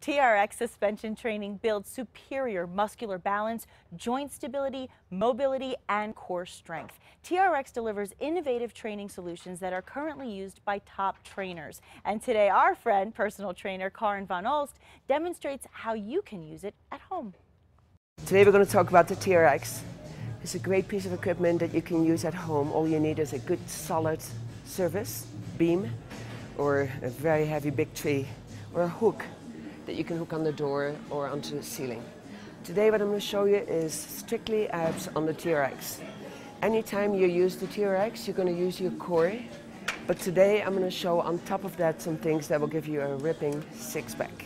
TRX suspension training builds superior muscular balance, joint stability, mobility, and core strength. TRX delivers innovative training solutions that are currently used by top trainers. And today, our friend, personal trainer Carin Van Olst, demonstrates how you can use it at home. Today, we're going to talk about the TRX. It's a great piece of equipment that you can use at home. All you need is a good solid surface, beam, or a very heavy big tree, or a hook that you can hook on the door or onto the ceiling. Today what I'm going to show you is strictly abs on the TRX. Anytime you use the TRX, you're going to use your core. But today I'm going to show on top of that some things that will give you a ripping six-pack.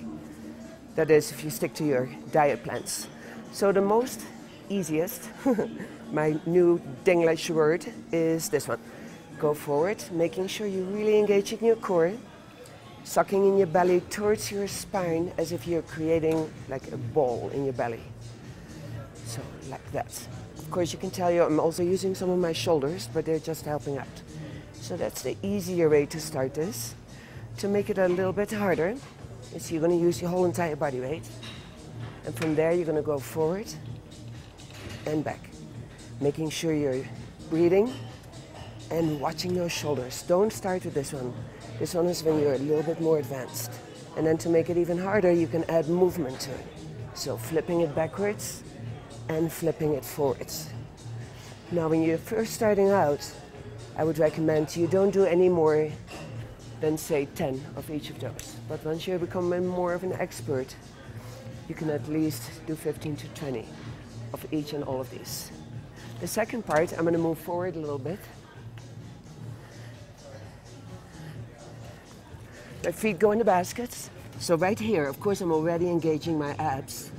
That is, if you stick to your diet plans. So the most easiest, my new Denglish word, is this one. Go forward, making sure you're really engaging your core sucking in your belly towards your spine as if you're creating like a ball in your belly. So, like that. Of course, you can tell you I'm also using some of my shoulders, but they're just helping out. So that's the easier way to start this. To make it a little bit harder, is you're going to use your whole entire body weight. And from there, you're going to go forward and back. Making sure you're breathing and watching your shoulders. Don't start with this one. This one is when you're a little bit more advanced. And then to make it even harder, you can add movement to it. So flipping it backwards and flipping it forwards. Now, when you're first starting out, I would recommend you don't do any more than say 10 of each of those. But once you become more of an expert, you can at least do 15 to 20 of each and all of these. The second part, I'm going to move forward a little bit. My feet go in the baskets. So right here, of course, I'm already engaging my abs,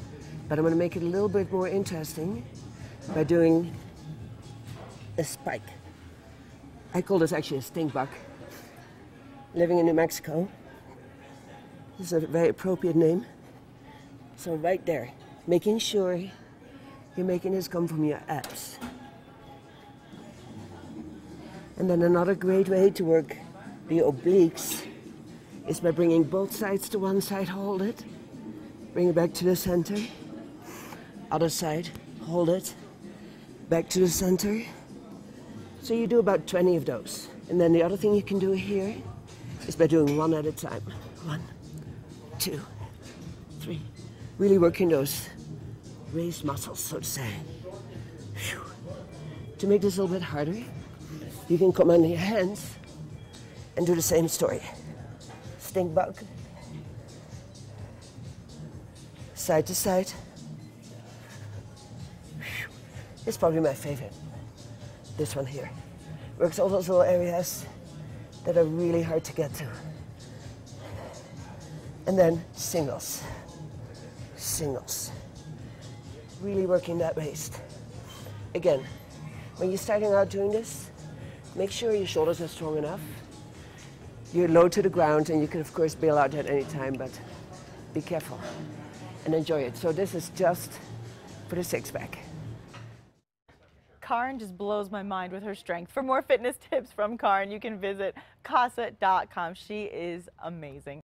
but I'm going to make it a little bit more interesting by doing a spike. I call this actually a stink bug. Living in New Mexico. This is a very appropriate name. So right there, making sure you're making this come from your abs. And then another great way to work the obliques is by bringing both sides to one side, hold it, bring it back to the center, other side, hold it, back to the center. So you do about 20 of those. And then the other thing you can do here is by doing one at a time. One, two, three. Really working those raised muscles, so to say. Whew. To make this a little bit harder, you can come on your hands and do the same story stink bug. Side to side. It's probably my favorite. This one here. Works all those little areas that are really hard to get to. And then singles. Singles. Really working that waist. Again, when you're starting out doing this, make sure your shoulders are strong enough you're low to the ground and you can of course bail out at any time, but be careful and enjoy it. So this is just for the six pack. Carin just blows my mind with her strength. For more fitness tips from Carin, you can visit casa.com. She is amazing.